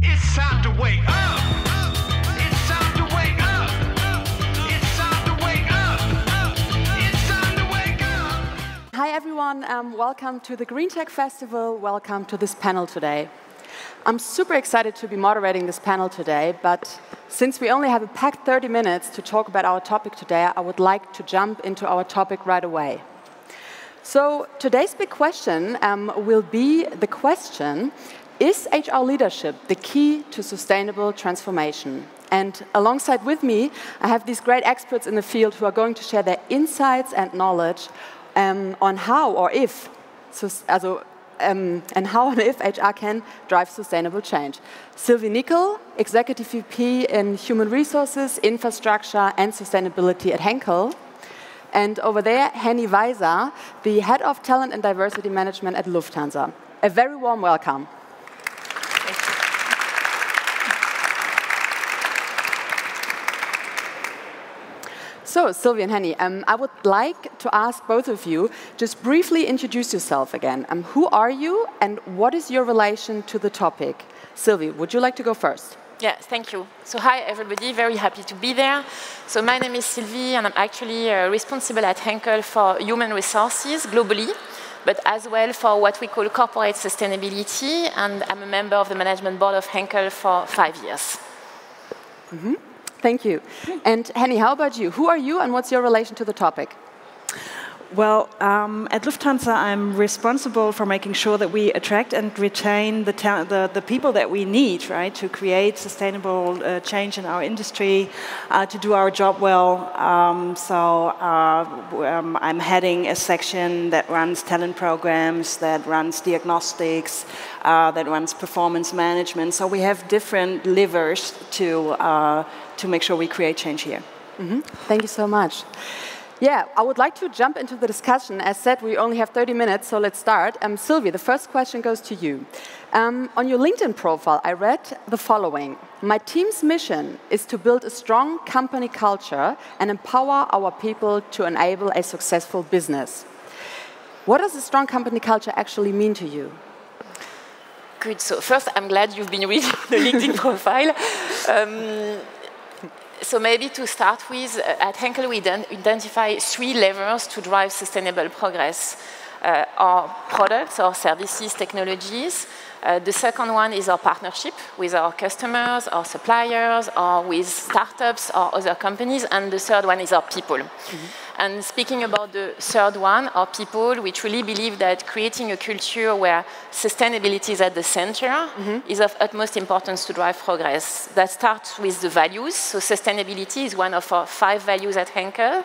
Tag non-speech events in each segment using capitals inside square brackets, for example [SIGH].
It's time to wake up. It's time to wake up. It's time to wake up. It's time to wake up. Hi everyone, um, welcome to the Green Tech Festival. Welcome to this panel today. I'm super excited to be moderating this panel today, but since we only have a packed 30 minutes to talk about our topic today, I would like to jump into our topic right away. So today's big question um, will be the question, is HR leadership the key to sustainable transformation? And alongside with me, I have these great experts in the field who are going to share their insights and knowledge um, on how or if, also, um, and how and if HR can drive sustainable change. Sylvie Nicol, Executive VP in Human Resources, Infrastructure and Sustainability at Henkel. And over there, Henny Weiser, the Head of Talent and Diversity Management at Lufthansa. A very warm welcome. So, Sylvie and Henny, um, I would like to ask both of you just briefly introduce yourself again. Um, who are you and what is your relation to the topic? Sylvie, would you like to go first? Yes, thank you. So hi everybody, very happy to be there. So my name is Sylvie and I'm actually uh, responsible at Henkel for human resources globally, but as well for what we call corporate sustainability and I'm a member of the management board of Henkel for five years. Thank you. And Henny, how about you? Who are you and what's your relation to the topic? Well, um, at Lufthansa, I'm responsible for making sure that we attract and retain the, the, the people that we need, right, to create sustainable uh, change in our industry, uh, to do our job well. Um, so uh, um, I'm heading a section that runs talent programs, that runs diagnostics, uh, that runs performance management. So we have different levers to, uh, to make sure we create change here. Thank you so much. Yeah, I would like to jump into the discussion. As said, we only have 30 minutes, so let's start. Um, Sylvie, the first question goes to you. Um, on your LinkedIn profile, I read the following My team's mission is to build a strong company culture and empower our people to enable a successful business. What does a strong company culture actually mean to you? Good, so first I'm glad you've been reading the LinkedIn [LAUGHS] profile. Um, so maybe to start with, uh, at Henkel we identify three levers to drive sustainable progress. Uh, our products, our services, technologies. Uh, the second one is our partnership with our customers, our suppliers, or with startups or other companies. And the third one is our people. And speaking about the third one, our people, we truly believe that creating a culture where sustainability is at the center is of utmost importance to drive progress. That starts with the values. So sustainability is one of our five values at Henkel.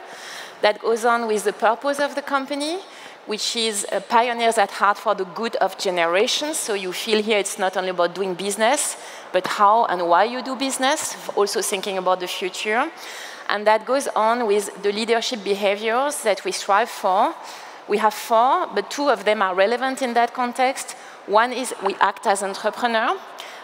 That goes on with the purpose of the company, which is uh, pioneers at heart for the good of generations. So you feel here it's not only about doing business, but how and why you do business, also thinking about the future. And that goes on with the leadership behaviors that we strive for. We have four, but two of them are relevant in that context. One is we act as entrepreneur,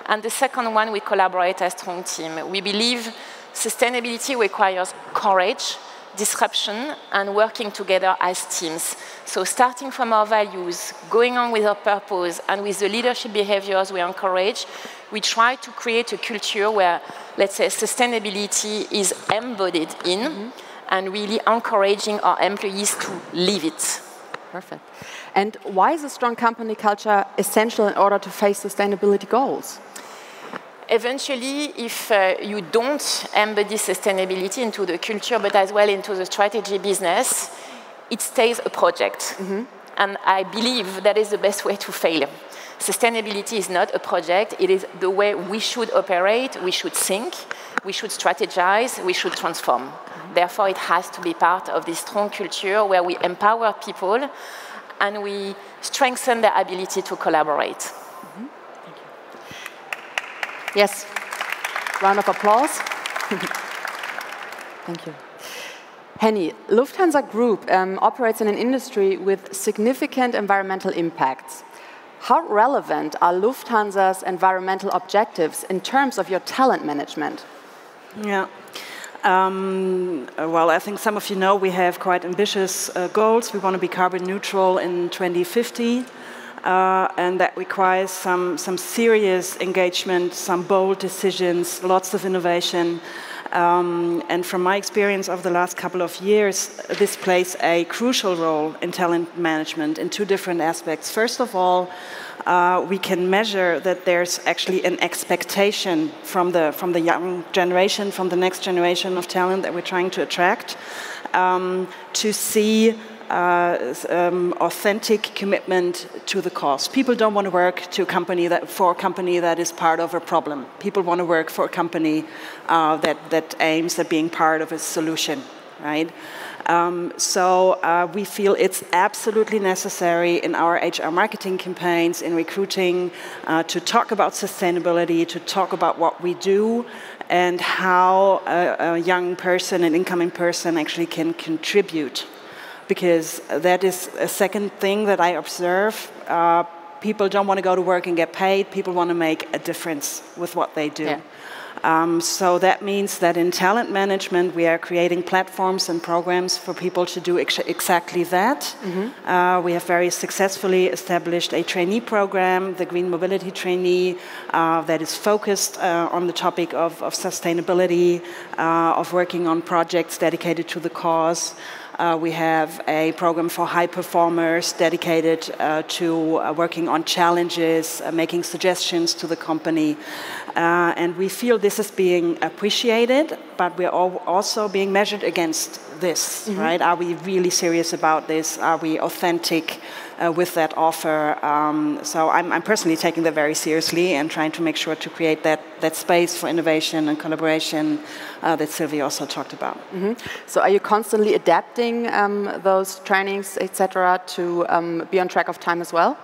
and the second one we collaborate as strong team. We believe sustainability requires courage, disruption, and working together as teams. So starting from our values, going on with our purpose, and with the leadership behaviors we encourage, we try to create a culture where, let's say, sustainability is embodied in, and really encouraging our employees to live it. Perfect. And why is a strong company culture essential in order to face sustainability goals? eventually, if uh, you don't embody sustainability into the culture, but as well into the strategy business, it stays a project. And I believe that is the best way to fail. Sustainability is not a project, it is the way we should operate, we should think, we should strategize, we should transform. Therefore, it has to be part of this strong culture where we empower people and we strengthen their ability to collaborate. Thank you. Yes. Round of applause. [LAUGHS] Thank you. Henny, Lufthansa Group um, operates in an industry with significant environmental impacts. How relevant are Lufthansa's environmental objectives in terms of your talent management? Yeah. Um, well, I think some of you know we have quite ambitious uh, goals. We want to be carbon neutral in 2050. uh, and that requires some, some serious engagement, some bold decisions, lots of innovation. Um, and from my experience over the last couple of years, this plays a crucial role in talent management in two different aspects. First of all, uh, we can measure that there's actually an expectation from the, from the young generation, from the next generation of talent that we're trying to attract, um, to see uh, um, authentic commitment to the cause. People don't want to work to a company that, for a company that is part of a problem. People want to work for a company uh, that, that aims at being part of a solution, right? Um, so uh, we feel it's absolutely necessary in our HR marketing campaigns, in recruiting, uh, to talk about sustainability, to talk about what we do, and how a, a young person, an incoming person, actually can contribute. Because that is a second thing that I observe. Uh, people don't want to go to work and get paid. People want to make a difference with what they do. Yeah. Um, so that means that in talent management, we are creating platforms and programs for people to do ex exactly that. Uh, we have very successfully established a trainee program, the Green Mobility Trainee, uh, that is focused uh, on the topic of, of sustainability, uh, of working on projects dedicated to the cause. Uh, we have a program for high performers dedicated uh, to uh, working on challenges, uh, making suggestions to the company. Uh, and we feel this is being appreciated, but we're al- also being measured against this, right? Are we really serious about this? Are we authentic uh, with that offer? Um, so I'm, I'm personally taking that very seriously and trying to make sure to create that, that space for innovation and collaboration uh, that Sylvia also talked about. So are you constantly adapting um, those trainings, etc., to um, be on track of time as well?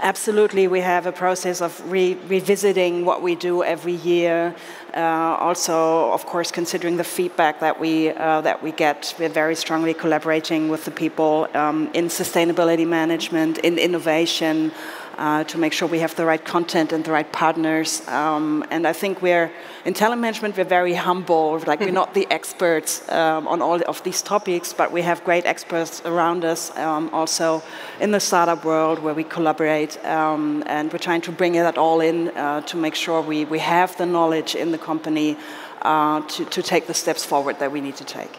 Absolutely, we have a process of re- revisiting what we do every year. Uh, also, of course, considering the feedback that we uh, that we get, we're very strongly collaborating with the people um, in sustainability management, in innovation, uh, to make sure we have the right content and the right partners. Um, and I think we're in talent management, we're very humble. Like we're not the experts um, on all of these topics, but we have great experts around us. Um, also in the startup world, where we collaborate, um, and we're trying to bring that all in uh, to make sure we, we have the knowledge in the company uh, to, to take the steps forward that we need to take.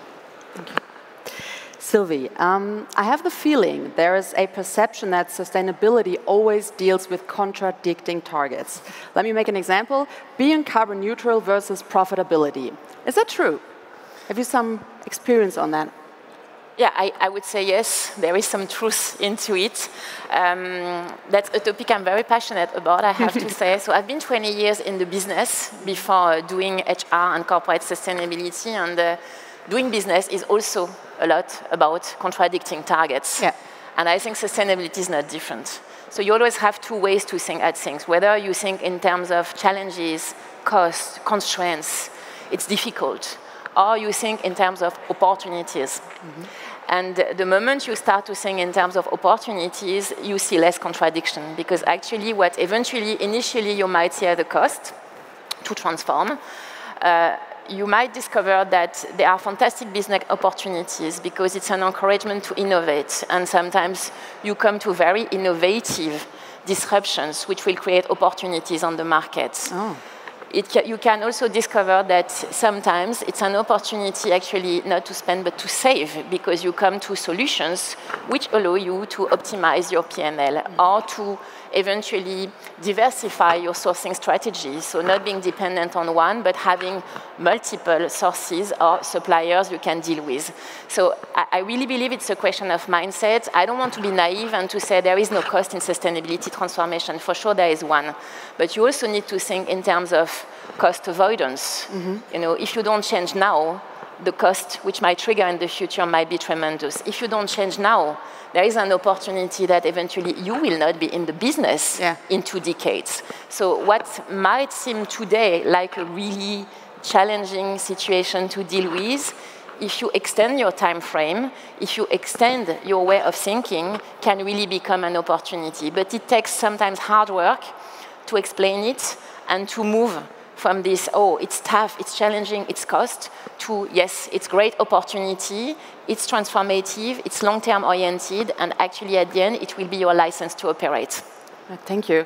Sylvie, um, I have the feeling there is a perception that sustainability always deals with contradicting targets. Let me make an example being carbon neutral versus profitability. Is that true? Have you some experience on that? Yeah, I, I would say yes, there is some truth into it. Um, that's a topic I'm very passionate about, I have to [LAUGHS] say. So I've been 20 years in the business before doing HR and corporate sustainability, and uh, doing business is also a lot about contradicting targets. Yeah. And I think sustainability is not different. So you always have two ways to think at things. Whether you think in terms of challenges, costs, constraints, it's difficult, or you think in terms of opportunities. And the moment you start to think in terms of opportunities, you see less contradiction because actually, what eventually, initially, you might see as a cost to transform, uh, you might discover that there are fantastic business opportunities because it's an encouragement to innovate. And sometimes you come to very innovative disruptions which will create opportunities on the markets. Oh. It ca- you can also discover that sometimes it's an opportunity actually not to spend but to save because you come to solutions which allow you to optimize your P&L or to eventually diversify your sourcing strategy. So not being dependent on one, but having multiple sources or suppliers you can deal with. So I, I really believe it's a question of mindset. I don't want to be naive and to say there is no cost in sustainability transformation. For sure there is one. But you also need to think in terms of cost avoidance. Mm-hmm. You know, if you don't change now, the cost which might trigger in the future might be tremendous. If you don't change now, there is an opportunity that eventually you will not be in the business Yeah. in two decades. So what might seem today like a really challenging situation to deal with, if you extend your time frame, if you extend your way of thinking, can really become an opportunity. But it takes sometimes hard work to explain it and to move from this, oh, it's tough, it's challenging, it's cost, to yes, it's great opportunity, it's transformative, it's long-term oriented, and actually at the end, it will be your license to operate. Uh, Thank you.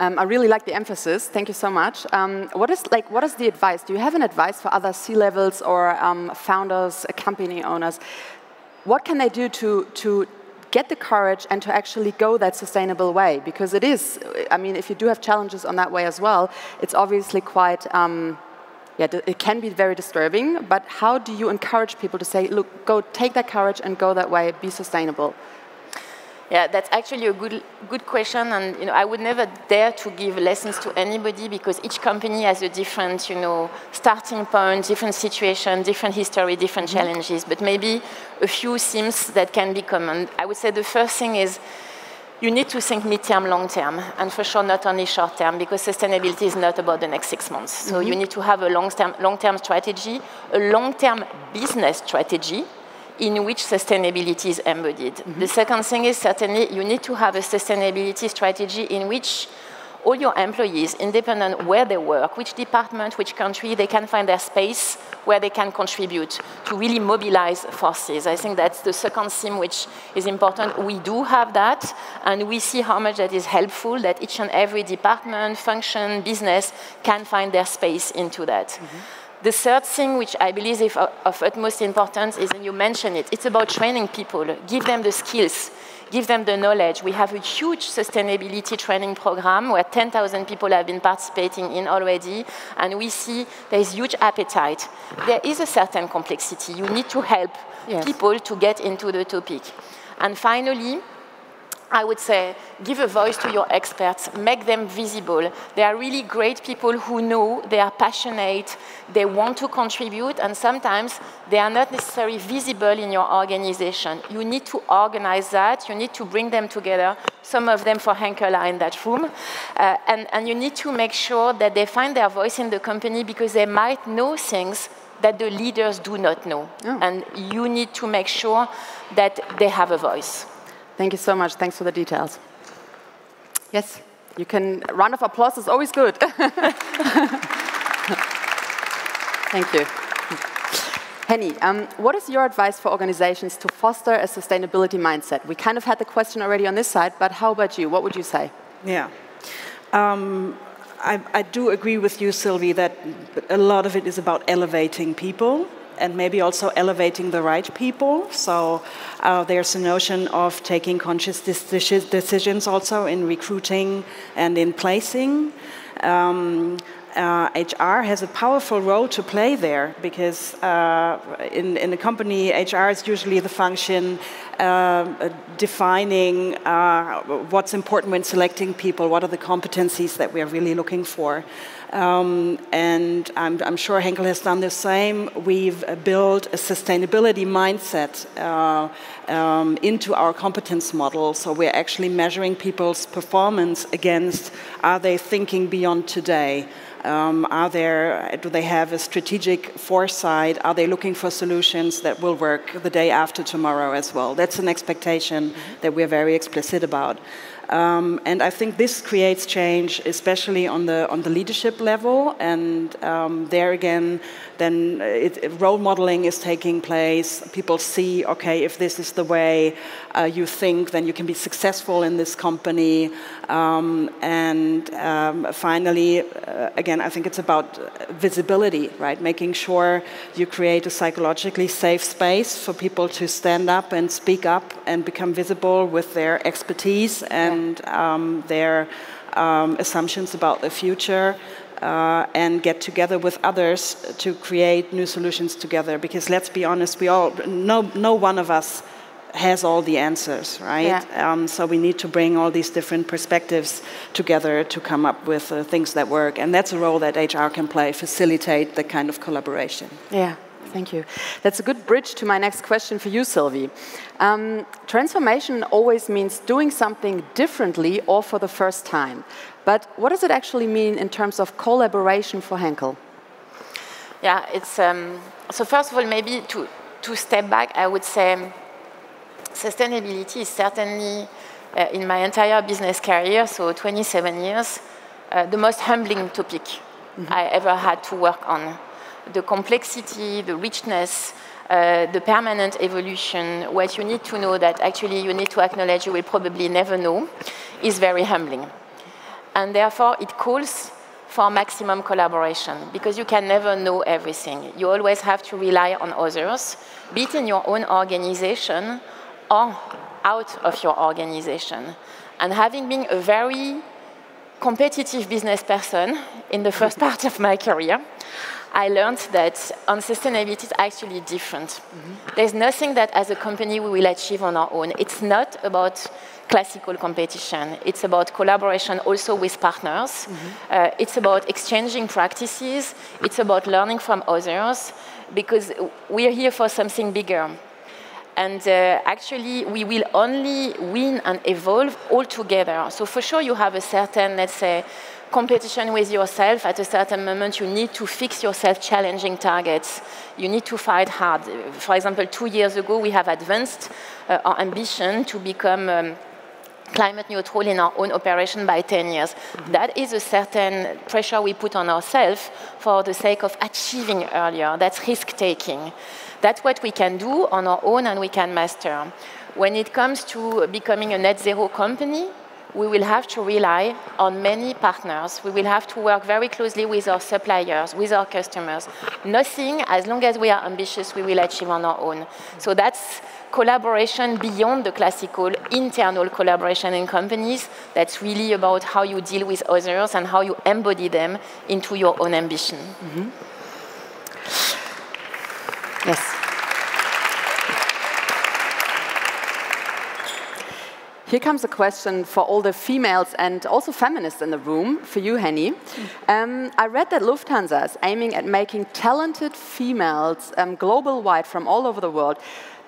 Um, I really like the emphasis. Thank you so much. Um, what is like? What is the advice? Do you have an advice for other C levels or um, founders, company owners? What can they do to to get the courage and to actually go that sustainable way? Because it is. I mean, if you do have challenges on that way as well, it's obviously quite. Um, yeah, it can be very disturbing. But how do you encourage people to say, look, go take that courage and go that way, be sustainable? Yeah, that's actually a good, good question, and you know, I would never dare to give lessons to anybody because each company has a different, you know, starting point, different situation, different history, different mm-hmm. challenges. But maybe a few themes that can be common. I would say the first thing is you need to think mid-term, long-term, and for sure not only short-term, because sustainability is not about the next six months. So mm-hmm. you need to have a long-term, long-term strategy, a long-term business strategy in which sustainability is embodied. Mm-hmm. The second thing is certainly you need to have a sustainability strategy in which all your employees, independent where they work, which department, which country, they can find their space where they can contribute to really mobilize forces. I think that's the second theme which is important. We do have that, and we see how much that is helpful, that each and every department, function, business can find their space into that. Mm-hmm. The third thing, which I believe is of, utmost importance, is, and you mentioned it, it's about training people, give them the skills, give them the knowledge. We have a huge sustainability training program where 10,000 people have been participating in already, and we see there is huge appetite. There is a certain complexity. You need to help Yes. people to get into the topic. And finally, I would say give a voice to your experts, make them visible. They are really great people who know they are passionate, they want to contribute, and sometimes they are not necessarily visible in your organization. You need to organize that, you need to bring them together. Some of them for Henkel are in that room. Uh, and, and you need to make sure that they find their voice in the company because they might know things that the leaders do not know. Oh. And you need to make sure that they have a voice. Thank you so much. Thanks for the details. Yes, you can. Round of applause is always good. [LAUGHS] Thank you. Henny, um, what is your advice for organizations to foster a sustainability mindset? We kind of had the question already on this side, but how about you? What would you say? Yeah. Um, I, I do agree with you, Sylvie, that a lot of it is about elevating people and maybe also elevating the right people. So uh, there's a notion of taking conscious decisions also in recruiting and in placing. Um, uh, HR has a powerful role to play there because uh, in, in a company, HR is usually the function uh, defining uh, what's important when selecting people, what are the competencies that we are really looking for. Um, and I'm, I'm, sure Henkel has done the same. We've built a sustainability mindset uh, um, into our competence model. So we're actually measuring people's performance against are they thinking beyond today? Um, are there, do they have a strategic foresight? Are they looking for solutions that will work the day after tomorrow as well? That's an expectation that we're very explicit about. Um, and I think this creates change, especially on the on the leadership level. And um, there again, then it, role modeling is taking place. People see, okay, if this is the way uh, you think, then you can be successful in this company. Um, and um, finally, uh, again, I think it's about visibility, right? Making sure you create a psychologically safe space for people to stand up and speak up and become visible with their expertise and um, their um, assumptions about the future. Uh, and get together with others to create new solutions together. Because let's be honest, we all no no one of us has all the answers, right? Yeah. Um, so we need to bring all these different perspectives together to come up with uh, things that work, and that's a role that HR can play, facilitate the kind of collaboration. Yeah. Thank you. That's a good bridge to my next question for you, Sylvie. Um, transformation always means doing something differently or for the first time. But what does it actually mean in terms of collaboration for Henkel? Yeah, it's um, so. First of all, maybe to to step back, I would say sustainability is certainly uh, in my entire business career, so 27 years, uh, the most humbling topic I ever had to work on. The complexity, the richness, uh, the permanent evolution, what you need to know that actually you need to acknowledge you will probably never know, is very humbling. And therefore, it calls for maximum collaboration because you can never know everything. You always have to rely on others, be it in your own organization or out of your organization. And having been a very competitive business person in the first [LAUGHS] part of my career, I learned that on sustainability is actually different. Mm-hmm. There's nothing that as a company we will achieve on our own. It's not about classical competition. It's about collaboration also with partners. Mm-hmm. Uh, it's about exchanging practices. It's about learning from others because we're here for something bigger. And uh, actually, we will only win and evolve all together. So for sure, you have a certain, let's say, competition with yourself. At a certain moment, you need to fix yourself challenging targets. You need to fight hard. For example, two years ago, we have advanced uh, our ambition to become um, climate neutral in our own operation by 10 years. That is a certain pressure we put on ourselves for the sake of achieving earlier. That's risk taking. That's what we can do on our own and we can master. When it comes to becoming a net zero company, we will have to rely on many partners. We will have to work very closely with our suppliers, with our customers. Nothing, as long as we are ambitious, we will achieve on our own. So that's collaboration beyond the classical internal collaboration in companies. That's really about how you deal with others and how you embody them into your own ambition. Mm -hmm. Yes. Here comes a question for all the females and also feminists in the room, for you, Henny. Um, I read that Lufthansa is aiming at making talented females um, global wide from all over the world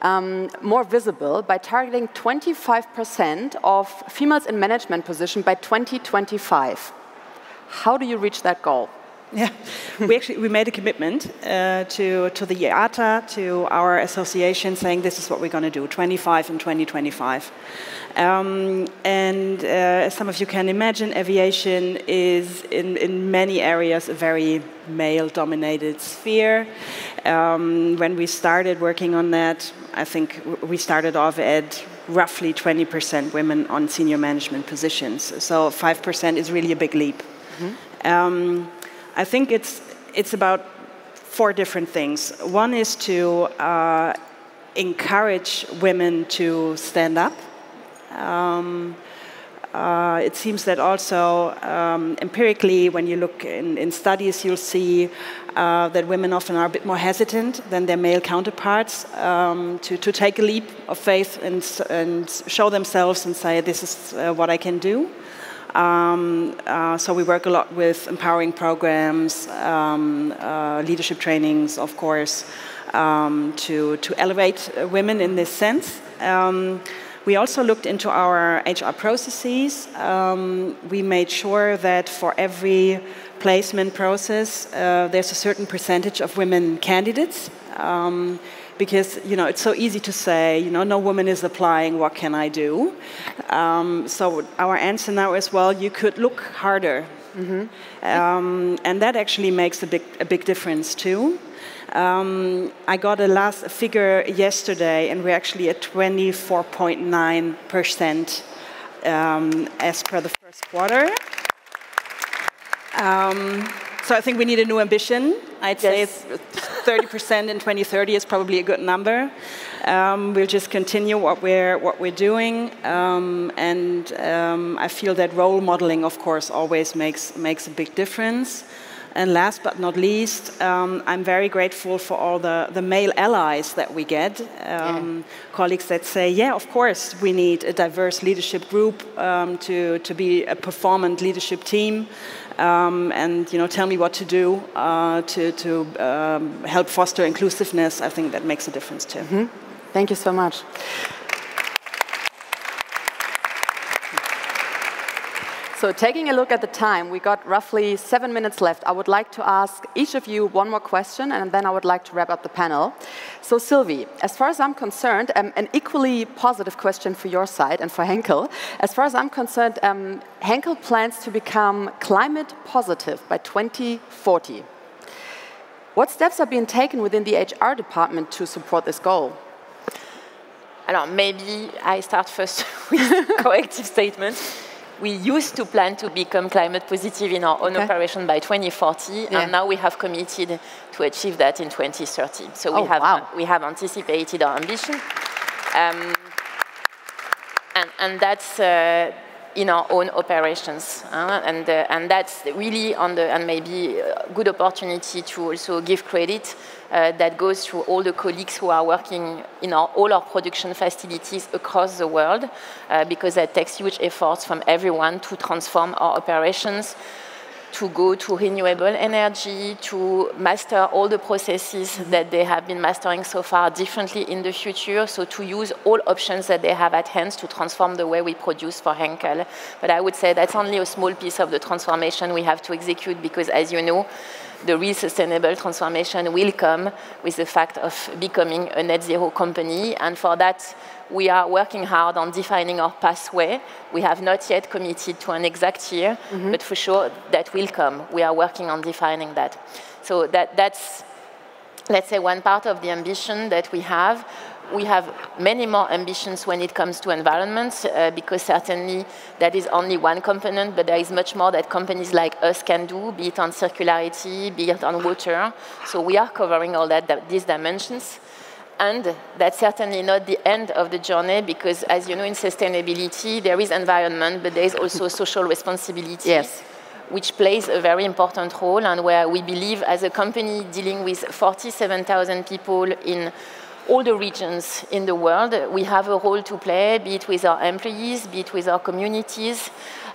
um, more visible by targeting 25% of females in management position by 2025. How do you reach that goal? Yeah, we actually we made a commitment uh, to to the IATA to our association, saying this is what we're going to do: 25 and 2025. Um, and uh, as some of you can imagine, aviation is in in many areas a very male-dominated sphere. Um, when we started working on that, I think we started off at roughly 20% women on senior management positions. So 5% is really a big leap. Mm -hmm. um, I think it's, it's about four different things. One is to uh, encourage women to stand up. Um, uh, it seems that also um, empirically, when you look in, in studies, you'll see uh, that women often are a bit more hesitant than their male counterparts um, to, to take a leap of faith and, and show themselves and say, This is uh, what I can do. Um, uh, so we work a lot with empowering programs, um, uh, leadership trainings, of course, um, to, to elevate women in this sense. Um, we also looked into our HR processes. Um, we made sure that for every placement process, uh, there's a certain percentage of women candidates. Because you know it's so easy to say you know no woman is applying what can i do um, so our answer now is well you could look harder mm-hmm. um, and that actually makes a big a big difference too um, I got a last figure yesterday, and we're actually at 24.9 percent um, as per the first quarter. Um, so I think we need a new ambition. I'd yes. say 30% in 2030 is probably a good number. Um, we'll just continue what we're what we're doing, um, and um, I feel that role modeling, of course, always makes makes a big difference. And last but not least, um, I'm very grateful for all the, the male allies that we get. Um, yeah. Colleagues that say, yeah, of course, we need a diverse leadership group um, to, to be a performant leadership team. Um, and you know, tell me what to do uh, to, to um, help foster inclusiveness. I think that makes a difference too. Mm -hmm. Thank you so much. So, taking a look at the time, we got roughly seven minutes left. I would like to ask each of you one more question, and then I would like to wrap up the panel. So, Sylvie, as far as I'm concerned, um, an equally positive question for your side and for Henkel. As far as I'm concerned, um, Henkel plans to become climate positive by 2040. What steps are being taken within the HR department to support this goal? Alors maybe I start first [LAUGHS] with corrective statement. We used to plan to become climate positive in our own Okay. operation by 2040, Yeah. and now we have committed to achieve that in 2030. So we Oh, have wow. we have anticipated our ambition, um, and and that's. Uh, in our own operations, uh, and uh, and that's really on the and maybe a good opportunity to also give credit uh, that goes to all the colleagues who are working in our, all our production facilities across the world, uh, because that takes huge efforts from everyone to transform our operations, to go to renewable energy, to master all the processes that they have been mastering so far differently in the future. So to use all options that they have at hand to transform the way we produce for Henkel. But I would say that's only a small piece of the transformation we have to execute because, as you know, the real sustainable transformation will come with the fact of becoming a net zero company. And for that, we are working hard on defining our pathway. We have not yet committed to an exact year, mm-hmm. but for sure that will come. We are working on defining that. So that, that's, let's say, one part of the ambition that we have. We have many more ambitions when it comes to environment, uh, because certainly that is only one component, but there is much more that companies like us can do, be it on circularity, be it on water. So we are covering all that, that these dimensions. And that's certainly not the end of the journey because, as you know, in sustainability, there is environment, but there is also [LAUGHS] social responsibility. Yes. Which plays a very important role, and where we believe, as a company dealing with 47,000 people in all the regions in the world, we have a role to play, be it with our employees, be it with our communities.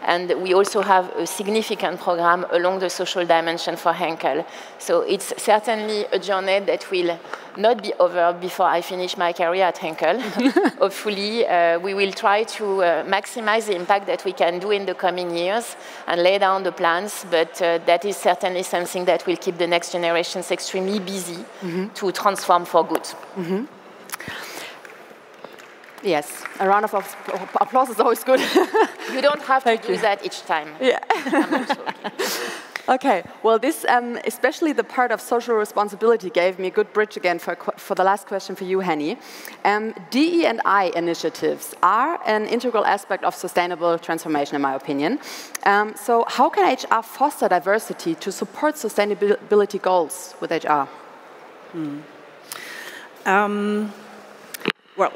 And we also have a significant program along the social dimension for Henkel. So it's certainly a journey that will not be over before I finish my career at Henkel. [LAUGHS] Hopefully, uh, we will try to uh, maximize the impact that we can do in the coming years and lay down the plans. But uh, that is certainly something that will keep the next generations extremely busy to transform for good. Yes, a round of applause is always good. [LAUGHS] You don't have to Thank do you. that each time. [LAUGHS] Yeah. [LAUGHS] Okay, well, this, um, especially the part of social responsibility, gave me a good bridge again for, for the last question for you, Henny. Um, DE and I initiatives are an integral aspect of sustainable transformation, in my opinion. Um, so, how can HR foster diversity to support sustainability goals with HR? Well,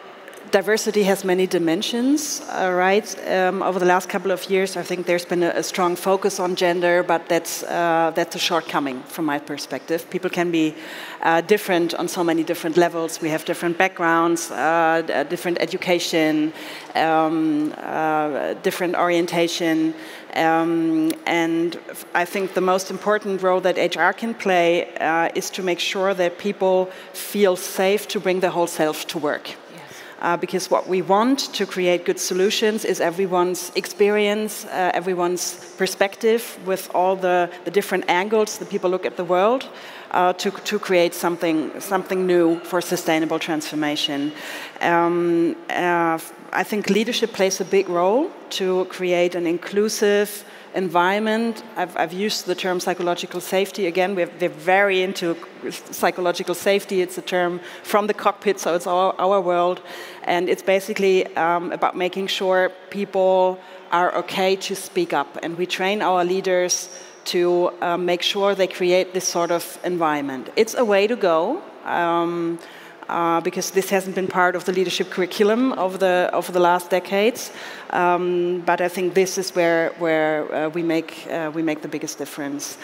diversity has many dimensions, uh, right? Um, over the last couple of years, I think there's been a, a strong focus on gender, but that's uh, that's a shortcoming from my perspective. People can be uh, different on so many different levels. We have different backgrounds, uh, uh, different education, um, uh, different orientation. Um, and I think the most important role that HR can play is to make sure that people feel safe to bring their whole self to work. Uh, because what we want to create good solutions is everyone's experience, uh, everyone's perspective with all the, the different angles that people look at the world uh, to, to create something, something new for sustainable transformation. Um, uh, I think leadership plays a big role to create an inclusive, environment. I've, I've used the term psychological safety. Again, we're, we're very into psychological safety. It's a term from the cockpit, so it's our, our world. And it's basically um, about making sure people are okay to speak up. And we train our leaders to uh, make sure they create this sort of environment. It's a way to go. Um, uh, because this hasn't been part of the leadership curriculum over the over the last decades. Um, but I think this is where where uh, we make uh, we make the biggest difference.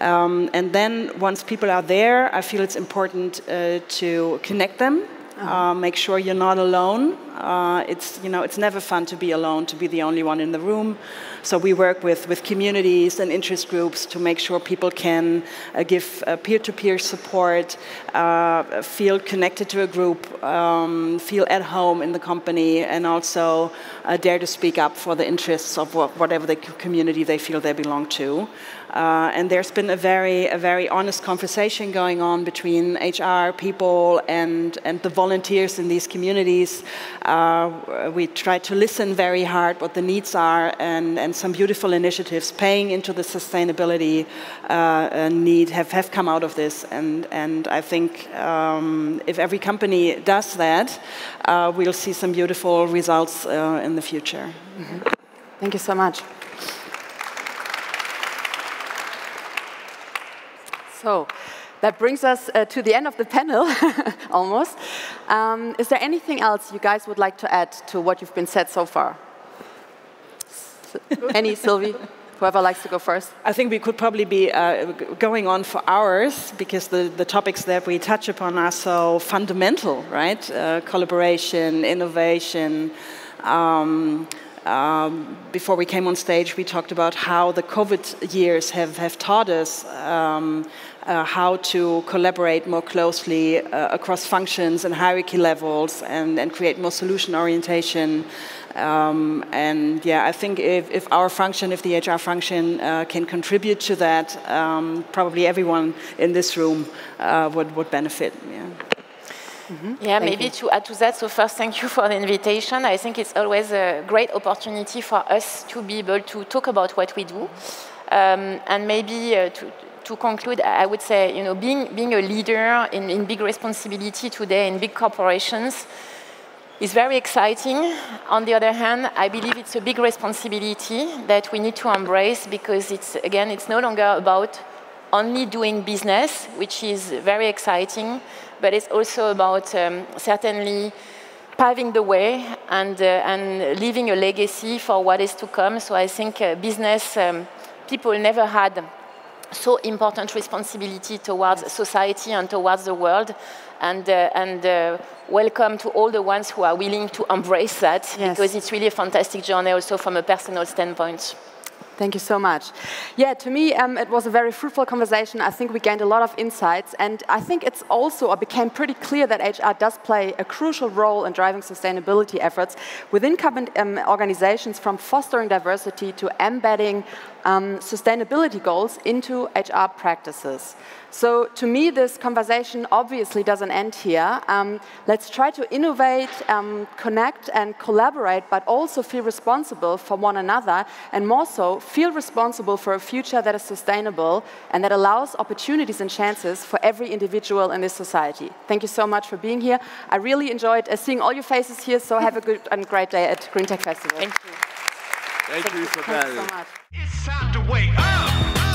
Um, and then once people are there, I feel it's important uh, to connect them. Uh, make sure you're not alone Uh, it's you know it's never fun to be alone, to be the only one in the room. So we work with with communities and interest groups to make sure people can uh, give uh, peer-to-peer support, uh, feel connected to a group, um, feel at home in the company, and also uh, dare to speak up for the interests of wha- whatever the community they feel they belong to. Uh, and there's been a very, a very honest conversation going on between HR people and, and the volunteers in these communities. Uh, we try to listen very hard what the needs are, and, and some beautiful initiatives paying into the sustainability uh, need have, have come out of this. And, and I think um, if every company does that, uh, we'll see some beautiful results uh, in the future. Thank you so much. So that brings us uh, to the end of the panel, [LAUGHS] almost. Um, is there anything else you guys would like to add to what you've been said so far? Any, Sylvie? Whoever likes to go first. I think we could probably be uh, going on for hours because the, the topics that we touch upon are so fundamental, right? Uh, collaboration, innovation. Um, um, before we came on stage, we talked about how the COVID years have, have taught us um, uh, how to collaborate more closely uh, across functions and hierarchy levels and, and create more solution orientation. Um, and yeah, I think if, if our function, if the HR function uh, can contribute to that, um, probably everyone in this room uh, would, would benefit. Yeah. Yeah, Thank maybe you. to add to that, so first, thank you for the invitation. I think it's always a great opportunity for us to be able to talk about what we do. Um, and maybe uh, to, to conclude, I would say, you know, being, being a leader in, in big responsibility today in big corporations is very exciting. On the other hand, I believe it's a big responsibility that we need to embrace because it's, again, it's no longer about only doing business, which is very exciting, but it's also about um, certainly paving the way and, uh, and leaving a legacy for what is to come. So I think uh, business um, people never had so important responsibility towards society and towards the world. And, uh, and uh, welcome to all the ones who are willing to embrace that Yes. because it's really a fantastic journey also from a personal standpoint. Thank you so much. Yeah, to me, um, it was a very fruitful conversation. I think we gained a lot of insights, and I think it's also or became pretty clear that HR does play a crucial role in driving sustainability efforts within um, organizations, from fostering diversity to embedding um, sustainability goals into HR practices. So, to me, this conversation obviously doesn't end here. Um, let's try to innovate, um, connect, and collaborate, but also feel responsible for one another, and more so, feel responsible for a future that is sustainable and that allows opportunities and chances for every individual in this society. Thank you so much for being here. I really enjoyed uh, seeing all your faces here, so have a good and great day at Green Tech Festival. Thank you. Thank you, Thanks Isabel. so much. It's time to wake up.